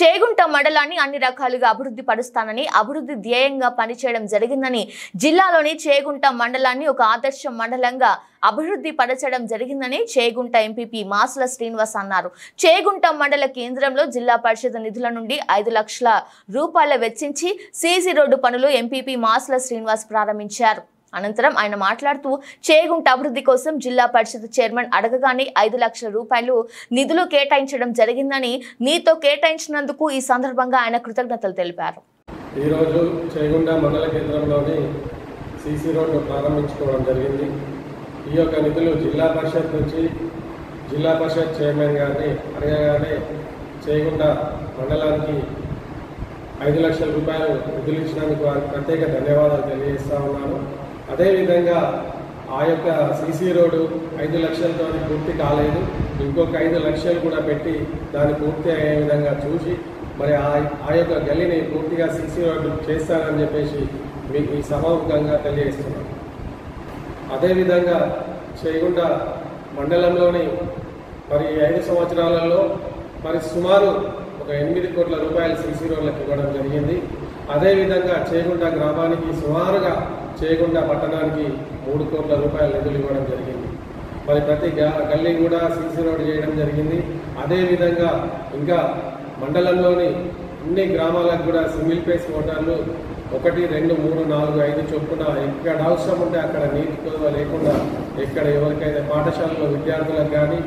చేగుంట మండలాన్ని అన్ని రకాలుగా అభివృద్ధి పరుస్తానని అభివృద్ధి ధ్యేయంగా పనిచేయడం జరిగిందని జిల్లాలోని చేగుంట మండలాన్ని ఒక ఆదర్శ మండలంగా అభివృద్ధి పరచడం జరిగిందని చేగుంట ఎంపీపీ మాసుల శ్రీనివాస్ అన్నారు. చేగుంట మండల కేంద్రంలో జిల్లా పరిషత్ నిధుల నుండి ఐదు లక్షల రూపాయల వెచ్చించి సీసీ రోడ్డు పనులు ఎంపీపీ మాసుల శ్రీనివాస్ ప్రారంభించారు. అనంతరం ఆయన మాట్లాడుతూ చేగుంట అభివృద్ధి కోసం జిల్లా పరిషత్ చైర్మన్ అడగగానే ఐదు లక్షల రూపాయలు నిధులు కేటాయించడం జరిగిందని నీతో కేటాయించినందుకు ఈ సందర్భంగా ఆయన కృతజ్ఞతలు తెలిపారు. ఈరోజు చేగుండ మండల కేంద్రంలోని సీసీ రోడ్డు ప్రారంభించుకోవడం జరిగింది. ఈ యొక్క నిధులు జిల్లా పరిషత్ నుంచి జిల్లా పరిషత్ చైర్మన్ గారిని అడగగానే చేయకుండా మండలానికి ఐదు లక్షల రూపాయలు నిధులు ఇచ్చినందుకు వారికి ప్రత్యేక ధన్యవాదాలు తెలియజేస్తా ఉన్నాను. అదేవిధంగా ఆ యొక్క సీసీ రోడ్డు ఐదు లక్షలతో పూర్తి కాలేదు. ఇంకొక ఐదు లక్షలు కూడా పెట్టి దాన్ని పూర్తి అయ్యే విధంగా చూసి మరి ఆ ఆ యొక్క గల్లీని పూర్తిగా సీసీ రోడ్డు చేస్తారని చెప్పేసి మీకు ఈ సభాముఖంగా తెలియజేస్తున్నాను అదేవిధంగా చేయకుండా మండలంలోని మరి ఐదు సంవత్సరాలలో మరి సుమారు ఒక ఎనిమిది కోట్ల రూపాయలు సీసీ రోడ్లకు ఇవ్వడం జరిగింది. అదేవిధంగా చేగుండ గ్రామానికి సుమారుగా చేగుండ పట్టణానికి మూడు కోట్ల రూపాయల నిధులు ఇవ్వడం జరిగింది. మరి ప్రతి గ- గల్లీ కూడా సీసీ రోడ్ చేయడం జరిగింది. అదేవిధంగా ఇంకా మండలంలోని అన్ని గ్రామాలకు కూడా సింగిల్ ఫేస్ మోటార్లు ఒకటి రెండు మూడు నాలుగు ఐదు చొప్పున ఎక్కడ అవసరం ఉంటే అక్కడ నీటి కొలువ లేకుండా ఎక్కడ ఎవరికైతే పాఠశాలలో విద్యార్థులకు కానీ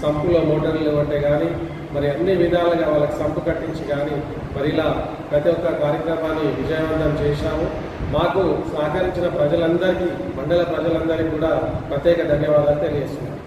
సంపులో మోటార్లు ఇవ్వటే కానీ మరి అన్ని విధాలుగా వాళ్ళకి సంపు కట్టించి కానీ మరి ఇలా ప్రతి ఒక్క కార్యక్రమాన్ని విజయవంతం చేశాము. మాకు సహకరించిన ప్రజలందరికీ మండల ప్రజలందరికీ కూడా ప్రత్యేక ధన్యవాదాలు తెలియజేస్తున్నాను